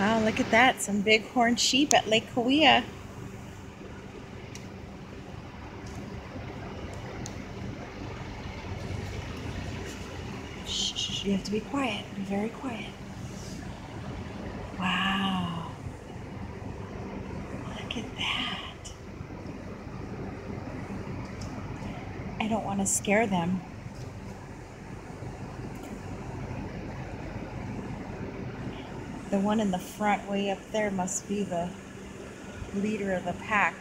Wow, look at that. Some bighorn sheep at Lake. Shh, shh, you have to be quiet. Be very quiet. Wow. Look at that. I don't want to scare them. The one in the front way up there must be the leader of the pack.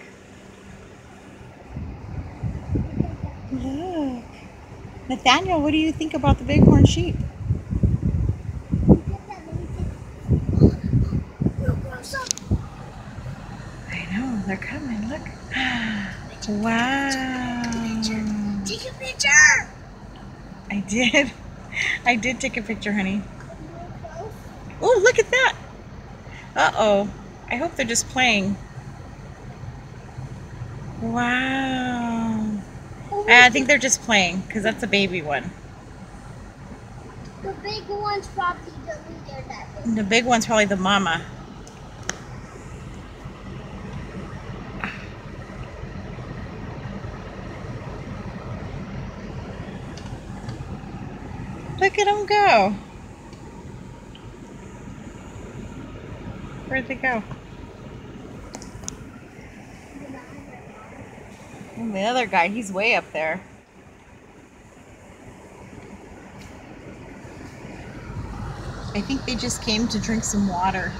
Look. Nathaniel, what do you think about the bighorn sheep? I know, they're coming. Look. Wow. Take a picture. I did. I did take a picture, honey. Oh, look at that. Uh-oh. I hope they're just playing. Wow. I think they're just playing because that's a baby one. The big one's probably the leader that is. The big one's probably the mama. Look at them go. Where'd they go? And the other guy, he's way up there. I think they just came to drink some water.